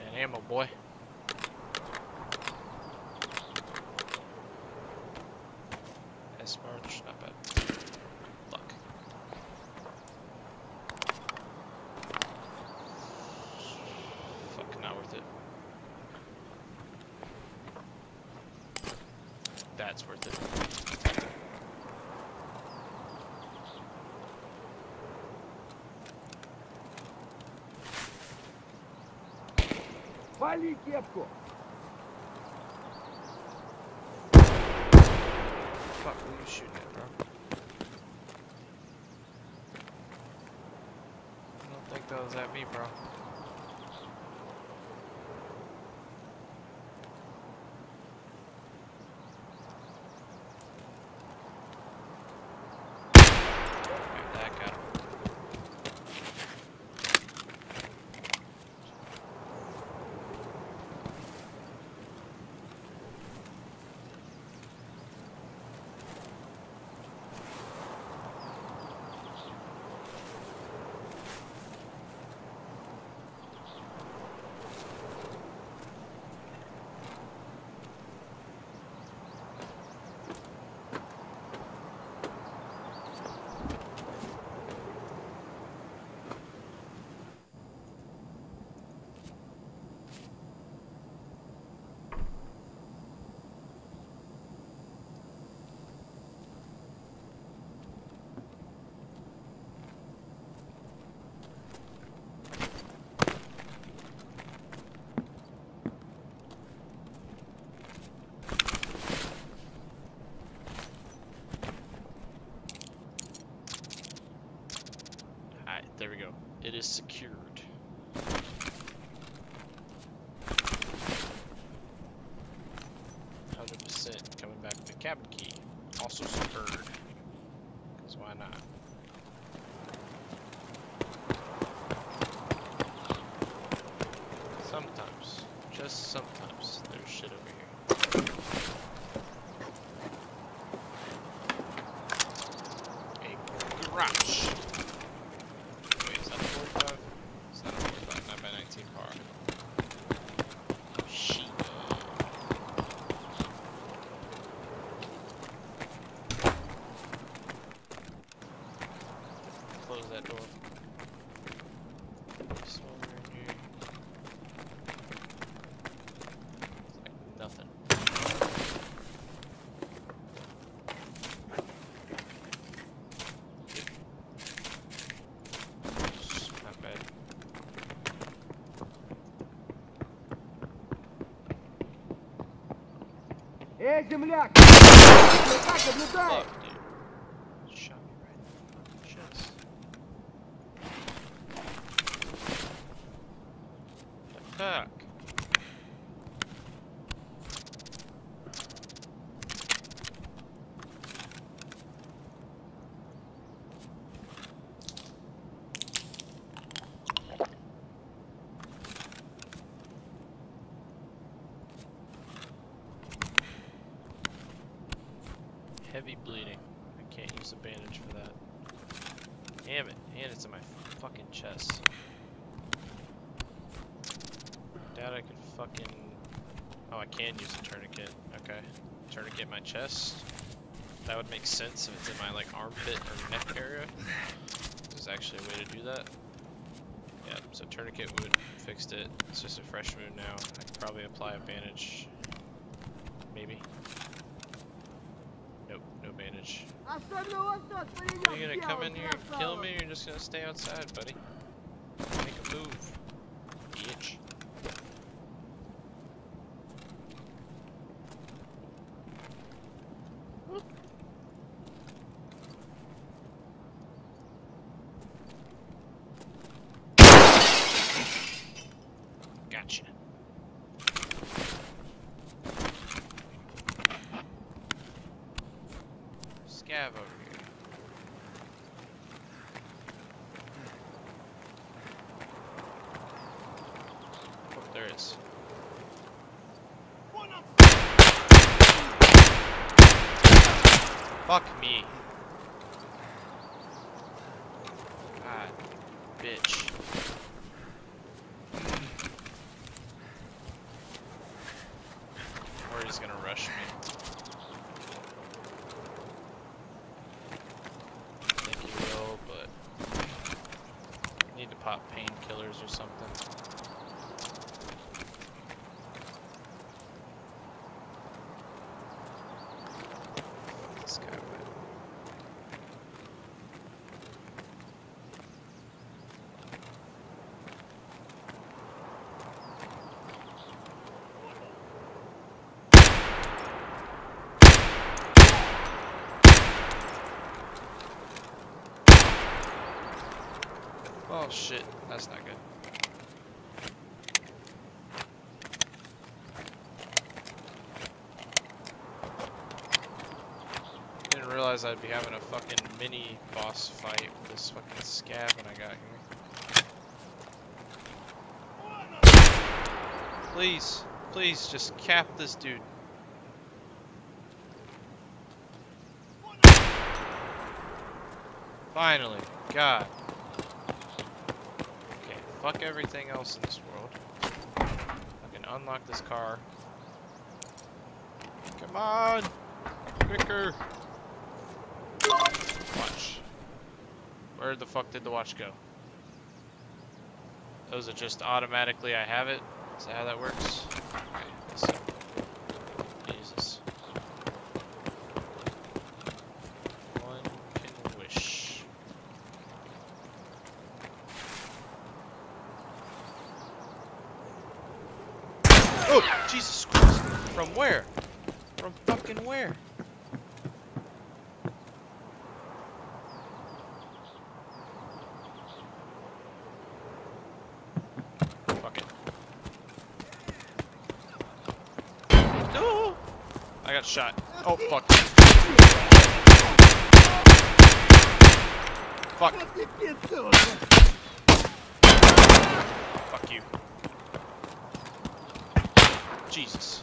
And ammo, boy. Вали кепку! Так, ну еще нет, а? Ну тогда забей, бро. Cabin key. Also secured. Cause why not? Sometimes, just sometimes, there's shit over here. A garage. Эй, земляк! Так, наблюдай! Fuck, Heavy bleeding. I can't use a bandage for that. Damn it. And it's in my fucking chest. Doubt I could fucking... Oh, I can use a tourniquet. Okay. Tourniquet my chest. That would make sense if it's in my like armpit or neck area. There's actually a way to do that. Yeah, so tourniquet would fixed it. It's just a fresh wound now. I could probably apply a bandage. Maybe much. Are you gonna come in here and kill me, or you're just gonna stay outside, buddy? targets. Fuck me. God, bitch. Or he's gonna rush me. Oh shit, that's not good. Didn't realize I'd be having a fucking mini boss fight with this fucking Scav when I got here. Please, please, just cap this dude. Finally, God. Fuck everything else in this world. I can unlock this car. Come on! Quicker! Watch. Where the fuck did the watch go? Those are just automatically I have it? Is that how that works? Okay, let's see. Jesus. One can wish. Oh, Jesus Christ. From where? From fucking where? Fuck it. No! I got shot. Oh, fuck. Fuck. Fuck you. Jesus.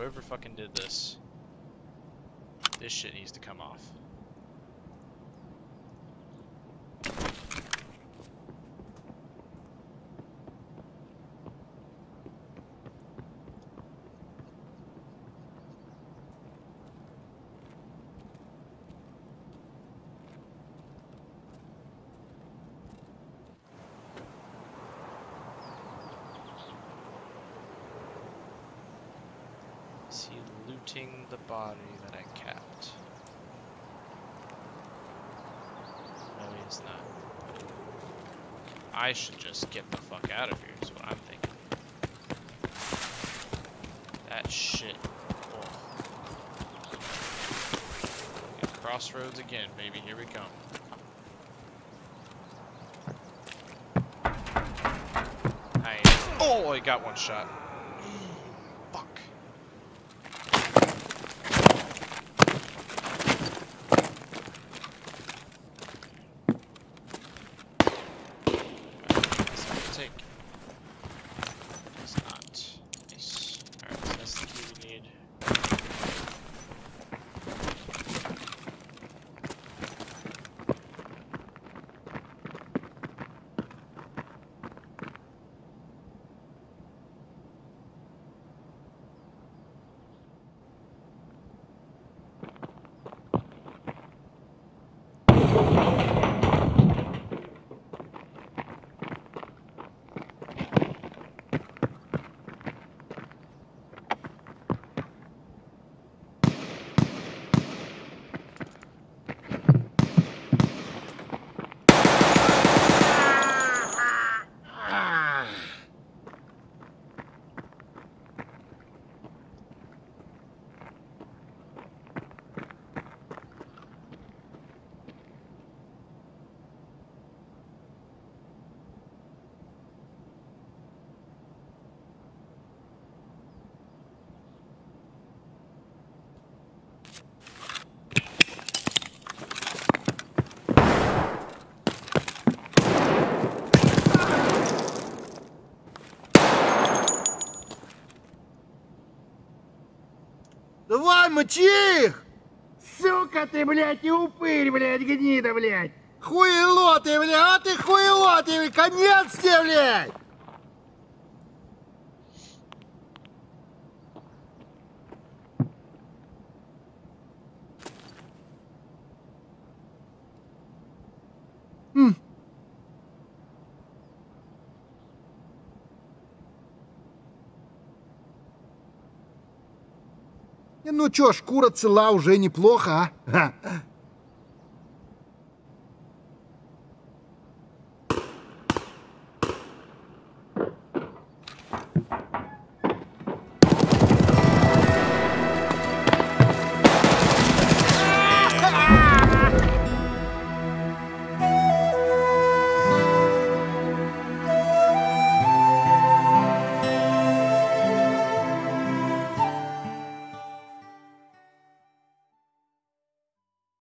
Whoever fucking did this. This shit needs to come off. Is he looting the body that I capped? No, he's not. I should just get the fuck out of here, is what I'm thinking. That shit. Oh. Crossroads again, baby. Here we come. Oh, I got one shot. Fuck. Кончи их! Сука ты, блядь, и упырь, блядь, гнида, блядь! Хуело ты, блядь! А ты хуело ты! Конец тебе, блядь! Ну чё, шкура цела уже неплохо, а?